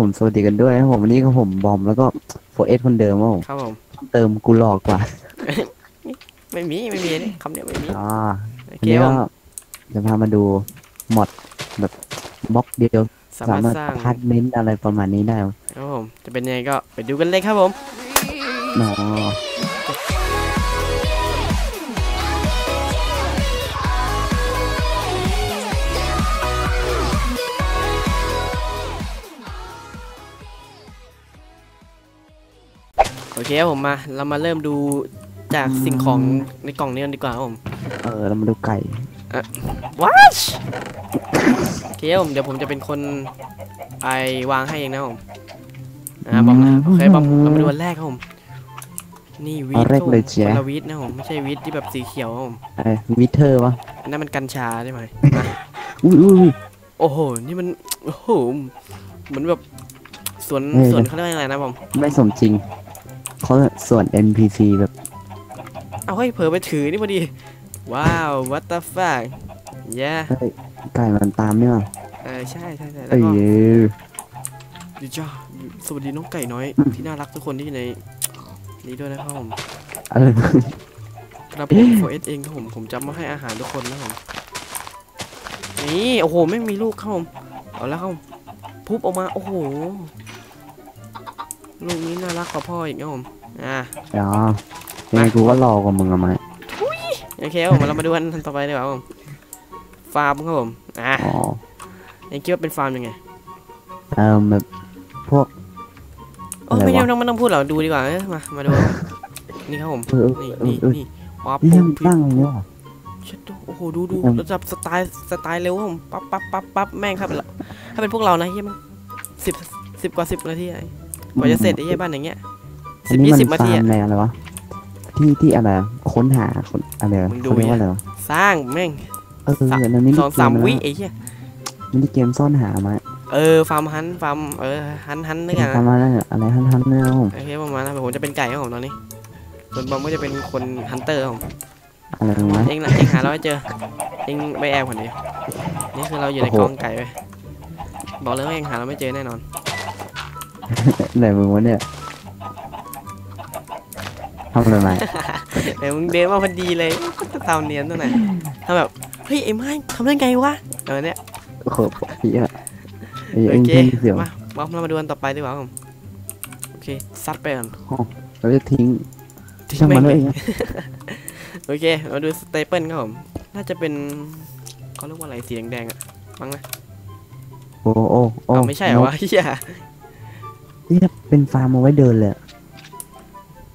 ผมสวัสดีกันด้วยนะผมวันนี้ก็ผมบอมแล้วก็โฟเอสคนเดิมว่าผมครับผมเติมกูหลอกกว่า ไม่มีไม่มีนี่คำเดียวไม่มีอ่าโอวันเคนี้ผก็มจะพามาดูมอดแบบบล็อกเดียวสาสามารถมารถสร้างอพาร์ตเมนต์อะไรประมาณนี้ได้ครับครับผมจะเป็นยังไงก็ไปดูกันเลยครับผมอ๋อ เคครับผมมา เรามาเริ่มดูจากสิ่งของในกล่องนี้กันดีกว่าครับผมเออเรามาดูไก่ What โอเคครับผมเดี๋ยวผมจะเป็นคนไอวางให้เองนะผมอ่าบอมนะโอเคบอมเรามาดูอันแรกครับผมนี่วีเอาทแรกเลยคเจ๊นละวีทนะผมไม่ใช่วีทที่แบบสีเขียวครับผมไอ้วิเทอร์วะอันนั้นมันกัญชาใช่ไหมมาอุ้ยอุ้ยอุ้ยโอ้โหนี่มันโอ้โหเหมือนแบบสวนเออสวนเขาเรียกว่าอะไรนะผมไม่สมจริง เขาส่วน NPC แบบ เอาให้ยเผลอไปถือนี่พอดี ว้าว what the fuck yeah เฮ้ยไก่มันตามเนี่ยเออใช่ใช่ใช่แล้เอ้วยก็ดีจ้าสวัสดีน้องไก่น้อย ที่น่ารักทุกคนที่อยู่ในนี้ด้วยนะครับผมอะไรครับผมโฟเอสเองครับผมผมจะมาให้อาหารทุกคนนะครับผมนี่โอ้โหไม่มีลูกครับผมเอาแล้วครับผมพุบออกมาโอ้โห ลูกนี้น่ารักกว่าพ่ออีกครับผมอ่าอ๋อยังไงกูก็รอกว่ามึงอะไหมโอเคครับผมเรามาดูอันต่อไปดีกว่าครับผมฟาร์มครับผมอะอ๋อยังคิดว่าเป็นฟาร์มยังไงเออแบบพวกโอ้อะไรไม่วะต้องไม่ต้องพูดหรอกดูดีกว่าเอ้ยมามาดูนี่ครับผมเออเออนี่เออนี่เออนี่ป๊อปนี่ปุ๊ยับงปิ๊บตั้งอย่างนี้เหรอเช็ดดูโอ้โหดูดูอืมระดับสไตล์สไตล์เร็วครับผมปั๊บปั๊บปั๊บปั๊บแม่งครับถ้าเป็นพวกเรานะเฮียมันสิบสิบกว่าสิบนาทีไอ้ กว่าจะเสร็จไอ้เฮียบ้านอย่างเงี้ยอัสินบนี้ยี่มันสิบนาทีฟาร์มอะอะไรอะไรวะที่ที่อะไรอะค้นหาคนอะไรอะมึงดูเขาเรียกว่าอะไรวะสร้างแม่งเออสามอันนั้นมินิสองสามเกวินะไอ้เฮียมินิเกมซ่อนหามาเออฟาร์มฮันฟาร์มเออฮันฮันนึกอะทำอะไรอะอะไรทันทันๆเนี่ยครับผมโอเคประมาณนั้นผมจะเป็นไก่ครับผมตอนนี้ส่วนบอมก็จะเป็นคนฮันเตอร์ครับผมอะไรวะเองนะเองหาเราให้เจอเองไปแอบก่อนดินี่คือเราอยู่ในโอ้กโหองไก่ไปบอกเลยว่าเองหาเราไม่เจอแน่นอน ไหนมึงวะเนี่ยทำอะไรมาแต่มึงเดินมาพอดีเลยก็ตามเนียนตัวไหนทำแบบเฮ้ยไอ้ไม้ทำได้ไงวะเออเนี่ยโอ้โหพี่อะไอ้โอเอ็งเคเพิ่งเสียวมาบอมเรามาดูกันต่อไปดีกว่าครับผมโอเคซัดไปก่อนเราจะทิ้งทิ้งช่างแม่งมันงเลเลยเลยโอเคมาดู stable ครับผมน่าจะเป็นเขาเรียกว่าอะไรสีแดงๆอะมั้งนะโอ้โอ้โอ้เอาไม่ใช่เหรอวะเฮีย เนี่ยเป็นฟาร์มเอาไว้เดินเลยอะ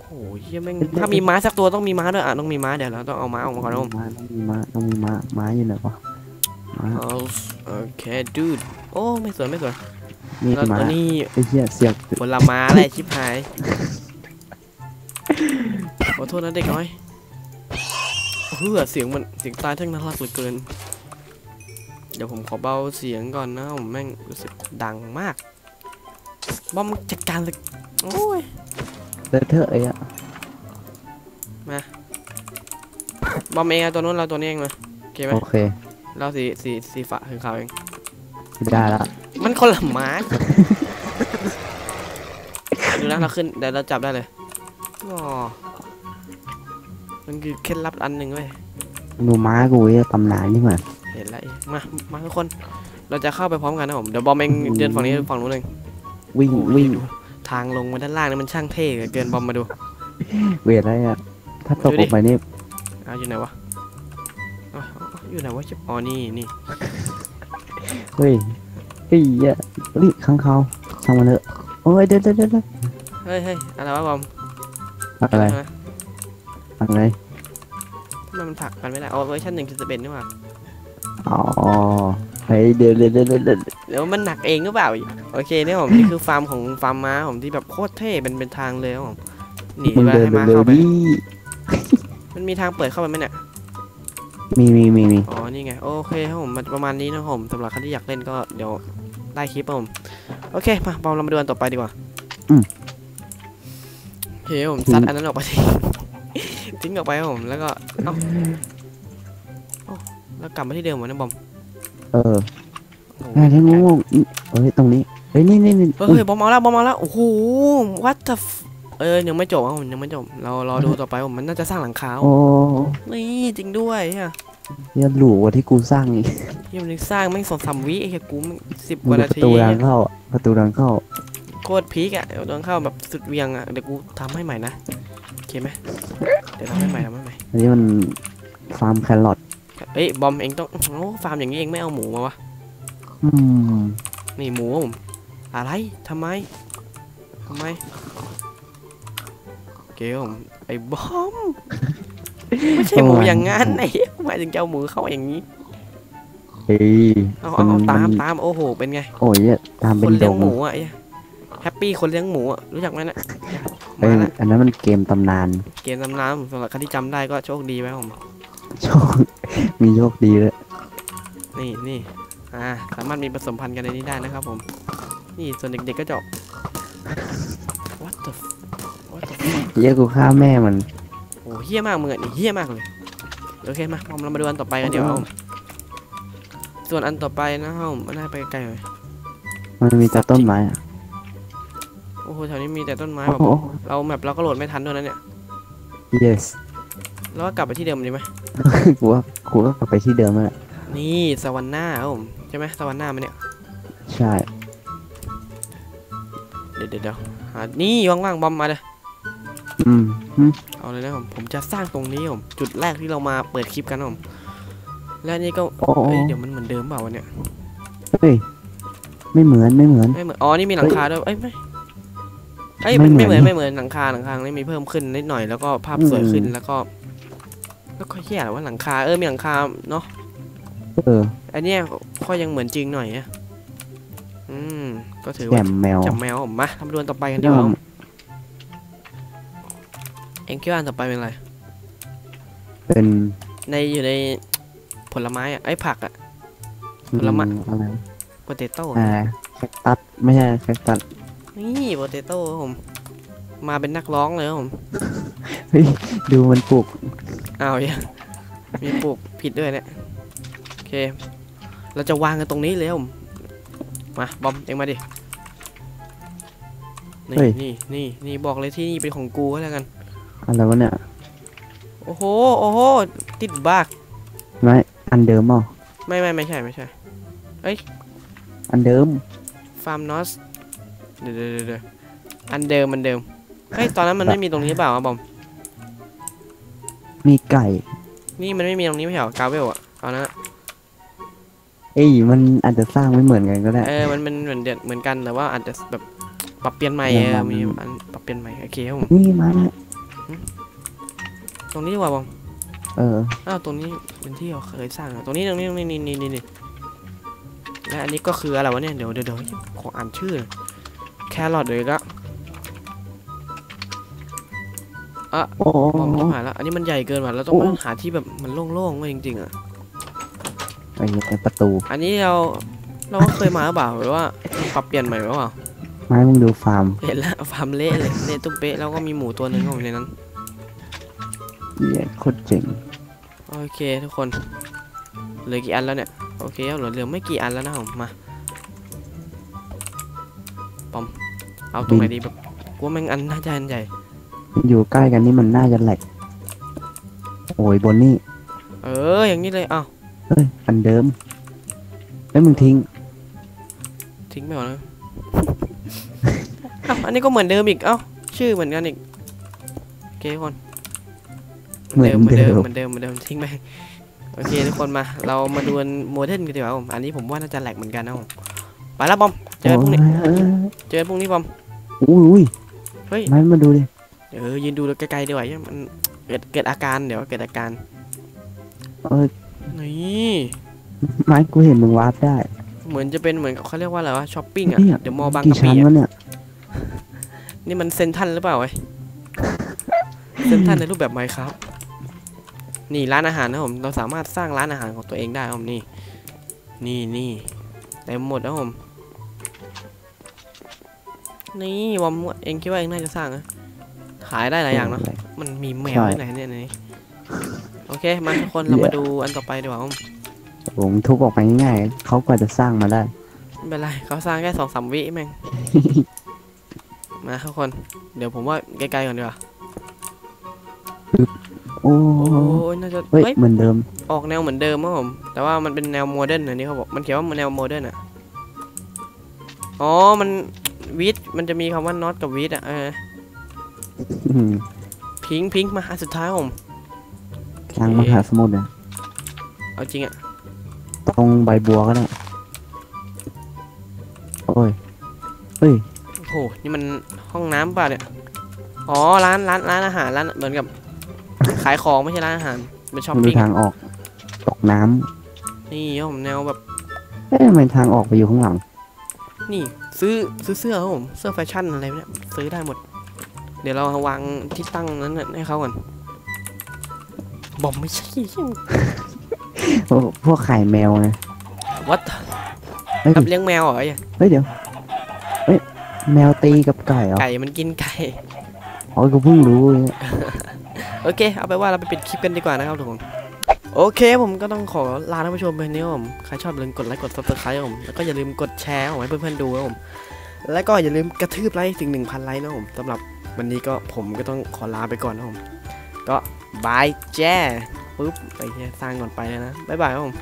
โอ้ยเฮียแม่งถ้ามีม้าสักตัวต้องมีม้าด้วยอะต้องมีม้าเดี๋ยวเราต้องเอาม้าออกมาก่อนนะผมม้าต้องมีม้าต้องมีม้าม้าอยู่ไหนวะม้าเอาโอเคดูดโอ้ไม่สวยไม่สวยนี่แล้วม้าตัวนี้ไอ้เหี้ยเสียงผลไม้อะไรชิบหายขอโทษนะเด็กน้อยเฮ้อเสียงมันเสียงตายทั้งน่ารักเหลือเกิน เดี๋ยวผมขอเบาเสียงก่อนนะผมแม่งรู้สึกดังมาก บอมจัดการเลยโอ้ยเลอะเทอะไอ้อะบอมเองเอาตัวนู้นเราตัวนี้เองมาโอเคไหมโอเค เราสีสีสีฟ้าคือขาวเองได้ละมันคนละม้าดูนะเราขึ้นเดี๋ยวเราจับได้เลยอ๋อมันคือเคล็ดลับอันหนึ่งเว้ยดูม้ากูไอ้ตำนานนี่เหมือนเห็นแล้วเองมามาทุกคน เราจะเข้าไปพร้อมกันนะผมเดี๋ยวบอมเองเดินฝั่งนี้ฝั่งนู้นเอง วิ่งโอ้ยวิ่งดูทางลงมาด้านล่างนี่มันช่างเท่เหลือเกินบอมมาดู เวทอะไรอะถ้าตกดูลดิงไปนี่อ้าวอยู่ไหนวะอ้าวอ้าวอยู่ไหนวะชิบอ๋อนี่นี่เฮ้ยเฮ้ยเหี้ยเฮ้ยข้างเขาช่างมันเถอะโอ้ยเดี๋ยวเดี๋ยวเดี๋ยวเดี๋ยวเฮ้ยเฮ้ยอะไรวะบอมอะไรทำมอะไรทำไมมันผลักกันไม่ได้เอาเวอร์ชันหนึ่งจุดสิบเอ็ดนี่หว่าอ๋อ เฮ้ยเดี๋ยวเดี๋ยวเดี๋ยวเดี๋ยวเดี๋ยวเดี๋ยวมันหนักเองหรือเปล่า โอเคเนี่ยผมนี่คือฟาร์มของฟาร์มม้าผมที่แบบโคตรเท่เป็นเป็นทางเลยครับผมหนีมึงมาเดินให้ม้าเร็วเข้าๆไปดิมันมีทางเปิดเข้าไปไหมเนี่ย มีมีมีมีอ๋อ นี่ไง โอเคครับผมมันประมาณนี้นะครับผมสำหรับใครที่อยากเล่นก็เดี๋ยวได้คลิปครับผม โอเค มาบอมเรามาดูอันต่อไปดีกว่าอืมโอเคครับผมซัดอันนั้นออกไปทิ้งทิ้งออกไปครับผมแล้วก็เอ้าเอ้าแล้วกลับมาที่เดิมเหมือนนะบอม เออโอ้โหแม่ที่งูเอ้ยตรงนี้ฮ้ยนี่นี่นี่เฮ้ยเฮ้ยบอมมาแล้วบอมมาแล้วโอ้โห what the f- เออยังไม่จบอะผมยังไม่จบเรารอดูต่อไปผมมันน่าจะสร้างหลังคาโอ้นี่จริงด้วยฮะยหรูกว่าที่กูสร้างอีกที่มันสร้างแม่งสองสามวิไอ้เหี้ยกูมันสิบกมึงว่าดูนาประทีตูทางเข้าอะประตูทางเข้าโคตรพีกอะเดี๋ยวต้องเข้าแบบสุดเวียงอะเดี๋ยวกูทำให้ใหม่นะโอเคไหมเดี๋ยวทำให้ใหม่ทำให้ใหม่อันนี้มันฟาร์มแครอท เอ้ยบอมเองต้องโอ้ฟาร์มอย่างนี้เองไม่เอาหมูมาวะอืมนี่หมูผมอะไรทำไมทำไมโอเคผมไอ้บอมไม่ใช่หมูอย่างงั้นไอ้เหี้ยหมายถึงจะเอาหมูเข้าอย่างนี้เฮ้ยเอาเอาเอามันตามมันตามโอ้โหเป็นไงโอ้ยเนี่ยตามคเป็นนดเลี้ยงงหมูอะไอ้แฮปปี้คนเลี้ยงหมูอะรู้จักไหมนะเอ้มายละอันนั้นมันเกมตำนาน เกมตำนานสำหรับใครที่จำได้ก็โชคดีไว้ผม โชค มีโชคดีเลยนี่นี่อ่าสามารถมีผสมพันธุ์กันในนี้ได้นะครับผม นี่ส่วนเด็กๆก็จะออก what the f- what the f- เหี้ยอะกูฆ่าแม่มันโอ้เฮี้ยมากมึงอะนี่เฮี้ยมากเลย โอเคมาเรามาดูอันต่อไปกันเดี๋ยวเอาส่วนอันต่อไปนะครับผมมันน่าไปไกลๆหน่อยมันมีแต่ต้นไม้อะโอ้โหแถวนี้มีแต่ต้นไม้โอ้แบบโหเราแมปเราก็โหลดไม่ทันด้วยนะเนี่ย yes แล้วก็กลับไปที่เดิมดีไหมกูว่ากูก็กลับไปที่เดิมแล้วแหละนี่สวรรค์หน้าครับผมใช่ไหมสวรรค์หน้ามันเนี่ย ใช่ เดี๋ยวเดี๋ยวเดี๋ยวหานี่ว่างๆบอมมาเลยอืมอืมเอาเลยนะผมผมจะสร้างตรงนี้ผมจุดแรกที่เรามาเปิดคลิปกันนะผมและนี่ก็โอ้โหเอ้ยเดี๋ยวมันเหมือนเดิมเปล่าวะเนี่ยเฮ้ยไม่เหมือนไม่เหมือนไม่เหมือนอ๋อนี่มีหลังคาด้วยเอ้ยไม่เอ้ยไม่ไม่เหมืไม่อนเหมือนไม่เหมือนหลังคาหลังคานี่มีเพิ่มขึ้นนิดหน่อยแล้วก็ภาพสวยขึ้นอืมแล้วก็ แล้วก็แย่ว่าหลังคาเออมีหลังคาเนาะเออ อันเนี้ยก็ยังเหมือนจริงหน่อยอะอืมก็ถือแกว่ามแมวจับแมวผมมาทำดวนต่อไปกันดีกว่าเอ็งคิดว่าอันต่อไปเป็นอะไร เป็นในอยู่ในผลไม้อะไอ้ยผักอะผลไม้อือะไรโปเตโต้อ่าแคคตัสไม่ใช่แคคตัสนี่โปเตโต้ผม มาเป็นนักร้องเลยครับผมเฮ้ยดูมันปลูก อ้าวยังมีปลูกผิดด้วยเนี่ยโอเค เราจะวางกันตรงนี้เลยครับผมมาบอมเองมาดินี่นี่นี่นี่บอกเลยที่นี่เป็นของกูก็แล้วกัน อะไรวะเนี่ยโอ้โหโอ้โหติดบักไม่อันเดิมเปล่าไม่ไม่ไม่ใช่ไม่ใช่ อันเดิมฟาร์มนอสเดี๋ยวเดี๋ยวเดี๋ยวเดี๋ยวอันเดิมมันเดิมเฮ้ยตอนนั้นมันไม่มีตรงนี้หรือเปล่าวะบอม มีไก่ นี่มันไม่มีตรงนี้ไม่ใช่เหรอกาเวลอะตอนนั้นอะเอ้ยมันอาจจะสร้างไม่เหมือนกันก็ได้ เออ มันมันเหมือนเดือนเหมือนกันแต่ว่าอาจจะแบบปรับเปลี่ยนใหม่เอเอออมันมีอันปรับเปลี่ยนใหม่โอเคครับผมนี่มาแล้วตรงนี้ดีกว่าบอมเออ อ้าวตรงนี้เป็นที่เราเคยสร้างอะตรงนี้ตรงนี้ตรงนี้นี่นี่นี่นี่และอันนี้ก็คืออะไรวะเนี่ยเดี๋ยวเดี๋ยวเดี๋ยวขออ่านชื่อหน่อยแครอทเลยก็โอ้โหบอมต้องหาแล้วอันนี้มันใหญ่เกินว่ะเราต้องโอ้หาที่แบบมันโล่งๆไว้จริงๆอะไอ้เนี่ยประตู อันนี้เราเราก็เคยมาหรือเปล่าหรือว่าปรับเปลี่ยนใหม่หรือเปล่าไม้มึงดูฟาร์มเห็นแล้วฟาร์มเละเลยเละตุ้มเป๊ะแล้วก็มีหมูตัวหนึ่งของในนั้นเหี้ยโคตรเจ๋งโอเคทุกคนเหลือกี่อันแล้วเนี่ยโอเคครับเหลือเหลือไม่กี่อันแล้วนะผมมาปอมเอาตรงไหนดีแบบกลัวแม่งอันน่าจะอันใหญ่ อยู่ใกล้กันนี่มันน่าจะแหลก โอ้ยบนนี่ เออ อย่างนี้เลยเอ้าเฮ้ยอันเดิม แล้วมึงทิ้ง ทิ้งไปก่อนนะเอ้าอันนี้ก็เหมือนเดิมอีก เอ้า ชื่อเหมือนกันอีกโอเคทุกคนเหมือนเหมือนเดิเดิมมเหมือนเดิมเหมือนเดิมทิ้งไปโอเคทุกคนมา เรามาดูโมเดิร์นกันดีกว่าผมอันนี้ผมว่าน่าจะแหลกเหมือนกันนะผมไปแล้วบอม เจอพรุ่งนี้โอ้ยเจอพรุ่งนี้บอม อุ้ยอุ้ยเฮ้ยไม้มาดูดิ เออยืนดูไกลๆดีกว่ามันเกิดเกิดอาการเดี๋ยวเกิดอาการเออนี่ไม้กูเห็นมึงวาร์ปได้ เหมือนจะเป็นเหมือนกับเขาเรียกว่าอะไรวะช้อปปิ้งอะเนี่ยเดี๋ยวมอบางกี่กะปิชั้นอะวะเนี่ยนี่มันเซนทรันหรือเปล่าไอ้ยเซนทรันในรูปแบบไมครับ นี่ร้านอาหารนะผมเราสามารถสร้างร้านอาหารของตัวเองได้ครับผมนี่ นี่นี่เต็มหมดนะผมนี่วอมเองคิดว่าเองน่าจะสร้างนะ ขายได้หลายอย่างเนาะมันมีแมวใช่ที่ไหนเนี่ยในนี้โอเคมาทุกคนเรามาดูอันต่อไปดีกว่าผมผมทุบออกไปง่ายๆเขากว่าจะสร้างมาได้ไม่เป็นไรเขาสร้างแค่สองสามวิแม่งมาทุกคน เดี๋ยวผมว่าใกล้ๆก่อนดีกว่าโอ้โอ้ยน่าจะเฮ้ยเฮ้ยเหมือนเดิม ออกแนวเหมือนเดิมครับผม แต่ว่ามันเป็นแนวโมเดิร์นอันนี้เขาบอกมันเขียนว่ามันแนวโมเดิร์นอะอ๋อมันวิทมันจะมีคำว่าน็อตกับวิทอะเอออืม พิงพิงมาอันสุดท้ายครับผมกลางมหาสมุทรอะเอาจริงอะตรงใบบัวก็ได้โอ้ยเฮ้ยโอ้โหนี่มันห้องน้ำป่ะเนี่ยอ๋อร้านร้านร้านอาหารร้านเหมือนกับ ขายของไม่ใช่ร้านอาหารเป็นช้อปมันมีปิ้งทางออกตกน้ำนี่ครับผมแนวแบบเอ๊ะทำไมทางออกไปอยู่ข้างหลัง นี่ซื้อซื้อเสื้อครับผมเสื้อแฟชั่นอะไรเนี่ยซื้อได้หมด เดี๋ยวเราวางที่ตั้งนั้นน่ะให้เขาก่อนบอมไม่ใช่โอ้พวกไข่แมวไงวัดเฮ้ยรับเลี้ยงแมวเหรอไอ้เฮ้ยเดี๋ยวเฮ้ยแมวตีกับไก่เหรอไก่มันกินไก่อ๋อกูเพิ่งรู้เนี่ยโอเค เอาไปนว่าเราไปปิดคลิปกันดีกว่านะครับทุกคนโอเคผมก็ต้องขอลาท่านผู้ชมไปนี้ครับผมใครชอบอย่าลืมกดไลค์กด subscribe ครับผมแล้วก็อย่าลืมกดแชร์ของให้เพื่อนๆดูครับผมแล้วก็อย่าลืมกระทืบไลค์ถึง 1,000 ไลค์นะครับผมสำหรับ วันนี้ก็ผมก็ต้องขอลาไปก่อนนะครับผมก็บายแจ้ปุ๊บไปเหี้ยสร้างก่อนไปเลยนะ บ๊ายบายครับผม